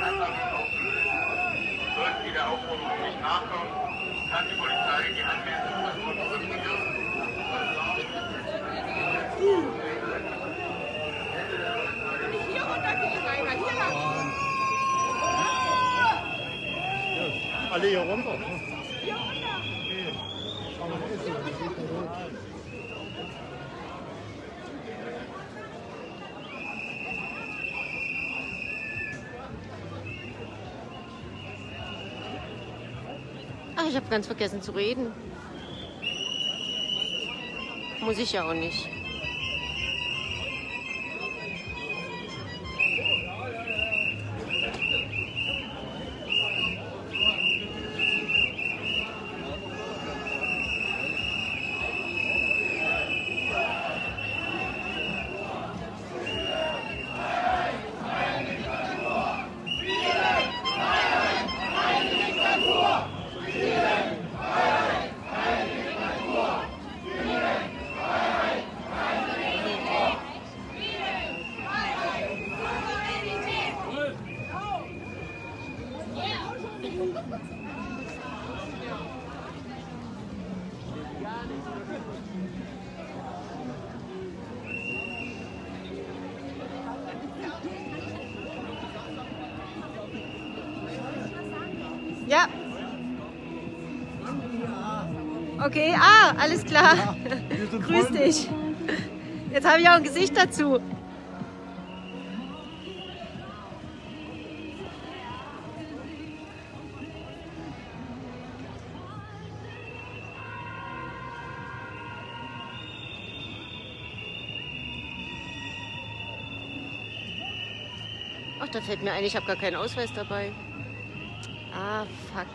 Sollten Sie der Aufforderung nicht nachkommen, kann die Polizei die Anmeldung als kontrollieren. Nicht hier runter gehen, Rainer, hier lang. Ja, alle hier runter. Hier runter. Okay. Aber das ist so, das sieht man Ach, ich habe ganz vergessen zu reden. Muss ich ja auch nicht. Ja. Okay, ah, alles klar. Grüß dich. Jetzt habe ich auch ein Gesicht dazu. Ach, da fällt mir ein, ich habe gar keinen Ausweis dabei. Ah, fuck.